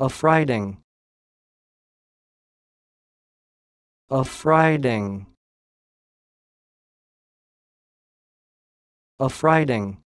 affrighting affrighting affrighting